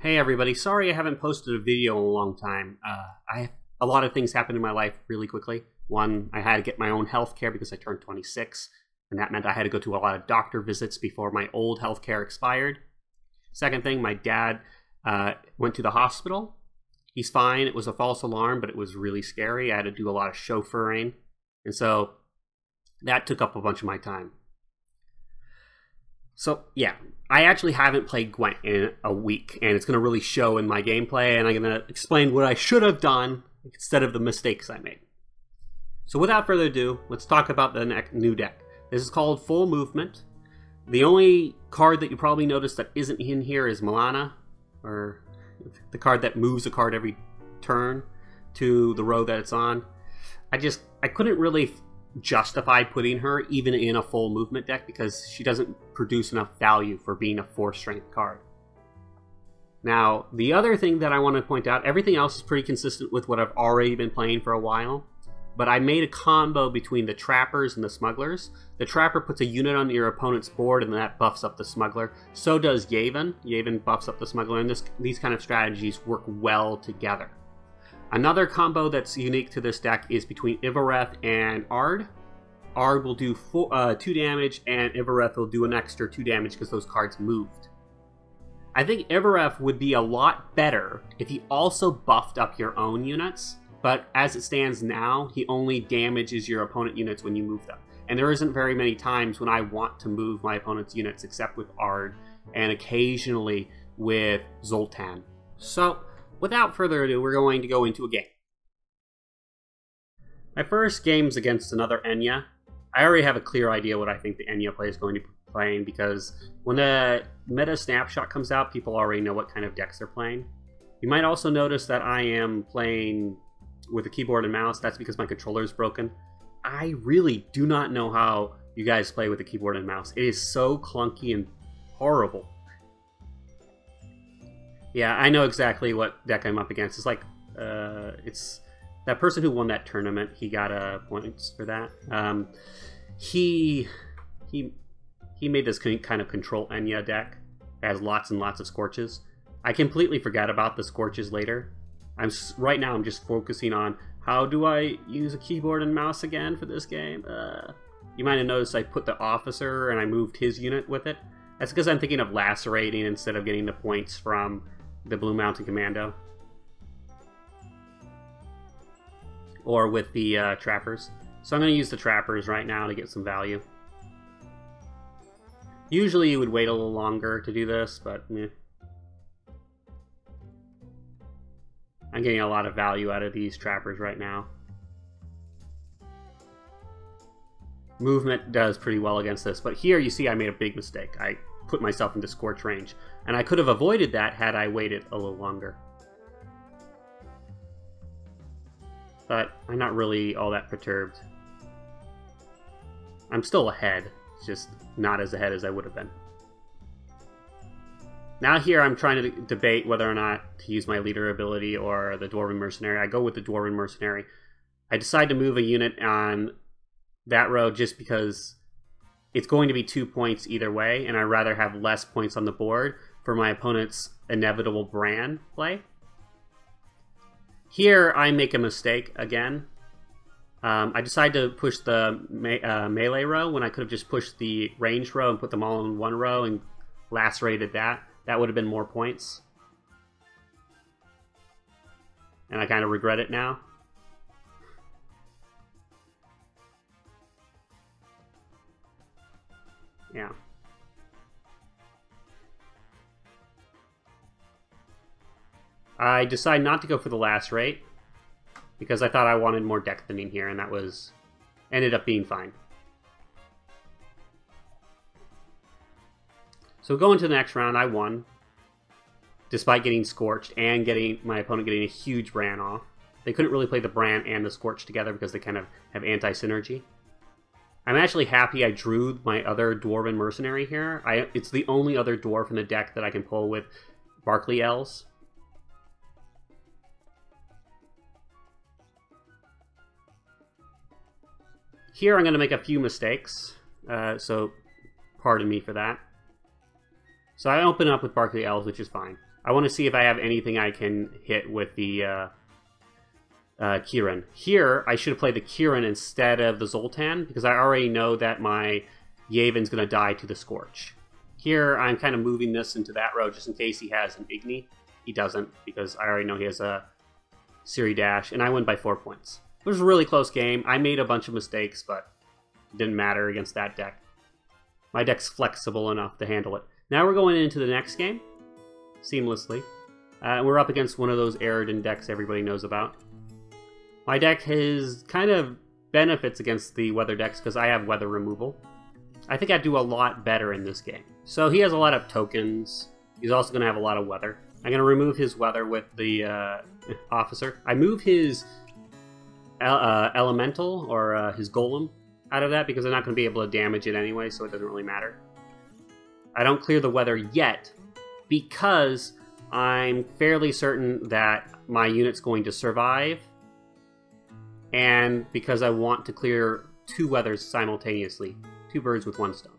Hey everybody, sorry I haven't posted a video in a long time. Uh, I a lot of things happened in my life really quickly. One, I had to get my own health care because I turned 26, and that meant I had to go to a lot of doctor visits before my old health care expired. Second thing, my dad uh, went to the hospital. He's fine. It was a false alarm, but it was really scary. I had to do a lot of chauffeuring, and so that took up a bunch of my time. So yeah, I actually haven't played Gwent in a week, and it's going to really show in my gameplay, and I'm going to explain what I should have done instead of the mistakes I made. So without further ado, let's talk about the new deck. This is called Full Movement. The only card that you probably noticed that isn't in here is Milaena, or the card that moves a card every turn to the row that it's on. I just I couldn't really justify putting her even in a full movement deck because she doesn't produce enough value for being a 4 strength card. Now, the other thing that I want to point out, everything else is pretty consistent with what I've already been playing for a while, but I made a combo between the Trappers and the Smugglers. The Trapper puts a unit on your opponent's board and that buffs up the Smuggler. So does Yaevinn. Yaevinn buffs up the Smuggler, and this, these kind of strategies work well together. Another combo that's unique to this deck is between Ivareth and Aard. Aard will do four, uh, 2 damage, and Ivareth will do an extra 2 damage because those cards moved. I think Ivareth would be a lot better if he also buffed up your own units, but as it stands now, he only damages your opponent units when you move them. And there isn't very many times when I want to move my opponent's units except with Aard and occasionally with Zoltan. So, without further ado, we're going to go into a game. My first game's against another Eithne. I already have a clear idea what I think the Eithne play is going to be playing because when the meta snapshot comes out, people already know what kind of decks they're playing. You might also notice that I am playing with a keyboard and mouse. That's because my controller is broken. I really do not know how you guys play with a keyboard and mouse. It is so clunky and horrible. Yeah, I know exactly what deck I'm up against. It's like, uh, it's that person who won that tournament. He got uh, points for that. Um, he he he made this kind of control Eithne deck. It has lots and lots of scorches. I completely forgot about the scorches later. I'm right now. I'm just focusing on how do I use a keyboard and mouse again for this game. Uh, you might have noticed I put the officer and I moved his unit with it. That's because I'm thinking of lacerating instead of getting the points from the Blue Mountain Commando. Or with the uh, Trappers. So I'm going to use the Trappers right now to get some value. Usually you would wait a little longer to do this, but. I'm getting a lot of value out of these Trappers right now. Movement does pretty well against this, but here you see I made a big mistake. I put myself into Scorch range. And I could have avoided that had I waited a little longer. But I'm not really all that perturbed. I'm still ahead, just not as ahead as I would have been. Now here I'm trying to debate whether or not to use my leader ability or the Dwarven Mercenary. I go with the Dwarven Mercenary. I decide to move a unit on that row just because it's going to be two points either way, and I'd rather have less points on the board for my opponent's inevitable Bran play. Here, I make a mistake again. Um, I decide to push the me uh, melee row when I could have just pushed the range row and put them all in one row and lacerated that. That would have been more points. And I kind of regret it now. I decide not to go for the last rate because I thought I wanted more deck thinning here, and that was ended up being fine. So going to the next round, I won, despite getting scorched and getting my opponent getting a huge Bran off. They couldn't really play the Bran and the Scorch together because they kind of have anti-synergy. I'm actually happy I drew my other Dwarven Mercenary here. I, it's the only other Dwarf in the deck that I can pull with Barclay Elves. Here I'm going to make a few mistakes, uh, so pardon me for that. So I open up with Barclay Elves, which is fine. I want to see if I have anything I can hit with the uh, uh, Ciaran. Here, I should have played the Ciaran instead of the Zoltan, because I already know that my Yaevinn's going to die to the Scorch. Here, I'm kind of moving this into that row just in case he has an Igni. He doesn't, because I already know he has a Ciri Dash, and I win by four points. It was a really close game. I made a bunch of mistakes, but didn't matter against that deck. My deck's flexible enough to handle it. Now we're going into the next game, seamlessly. Uh, we're up against one of those Aridin decks everybody knows about. My deck has kind of benefits against the weather decks because I have weather removal. I think I do a lot better in this game. So he has a lot of tokens. He's also going to have a lot of weather. I'm going to remove his weather with the uh, officer. I move his uh, elemental or uh, his golem out of that because I'm not going to be able to damage it anyway, so it doesn't really matter. I don't clear the weather yet because I'm fairly certain that my unit's going to survive and because I want to clear two weathers simultaneously. Two birds with one stone.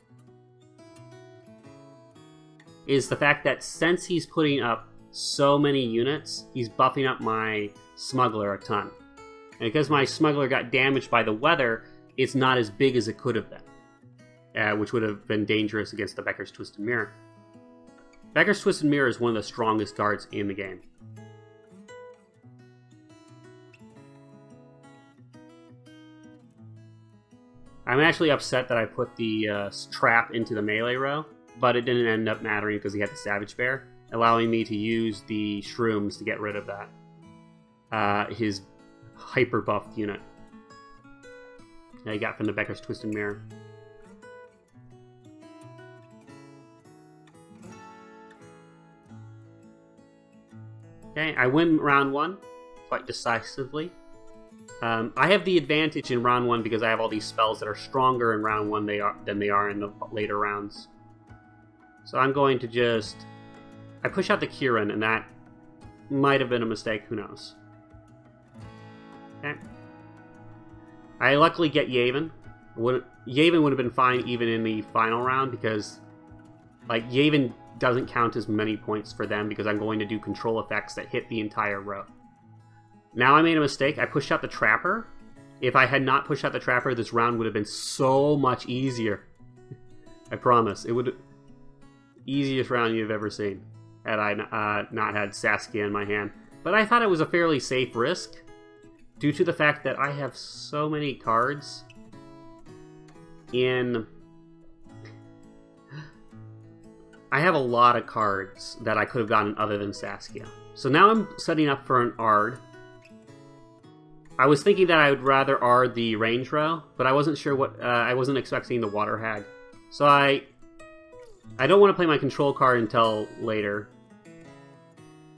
Is the fact that since he's putting up so many units, he's buffing up my smuggler a ton. And because my smuggler got damaged by the weather, it's not as big as it could have been, uh, which would have been dangerous against the Becker's Twisted Mirror. Becker's Twisted Mirror is one of the strongest guards in the game. I'm actually upset that I put the uh, trap into the melee row, but it didn't end up mattering because he had the Savage Bear, allowing me to use the Shrooms to get rid of that. Uh, his hyper buffed unit that got from the Becker's Twisted Mirror. Okay, I win round one quite decisively. Um, I have the advantage in round one because I have all these spells that are stronger in round one they are, than they are in the later rounds. So I'm going to just... I push out the Ciaran, and that might have been a mistake, who knows. Okay. I luckily get Yaevinn. Would, Yaevinn would have been fine even in the final round because, like, Yaevinn doesn't count as many points for them because I'm going to do control effects that hit the entire row. Now I made a mistake. I pushed out the Trapper. If I had not pushed out the Trapper, this round would have been so much easier. I promise. It would... Easiest round you've ever seen had I uh, not had Saskia in my hand. But I thought it was a fairly safe risk due to the fact that I have so many cards in... I have a lot of cards that I could have gotten other than Saskia. So now I'm setting up for an Aard. I was thinking that I would rather R the range row, but I wasn't sure what, uh, I wasn't expecting the water hag. So I, I don't want to play my control card until later.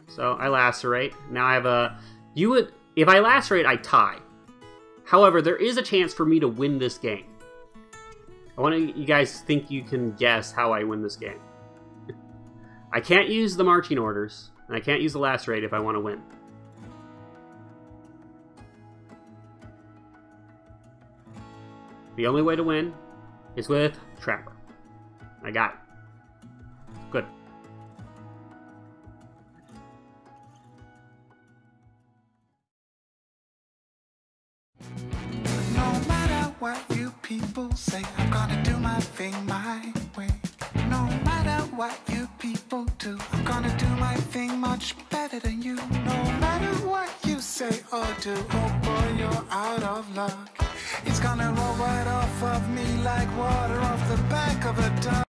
So I lacerate. Now I have a, you would, if I lacerate, I tie. However, there is a chance for me to win this game. I want you guys think you can guess how I win this game. I can't use the marching orders, and I can't use the lacerate if I want to win. The only way to win is with Trapper. I got it. Good. People say, I'm gonna do my thing my way. No matter what you people do, I'm gonna do my thing much better than you. No matter what you say or do, oh boy, you're out of luck. It's gonna roll right off of me like water off the back of a duck.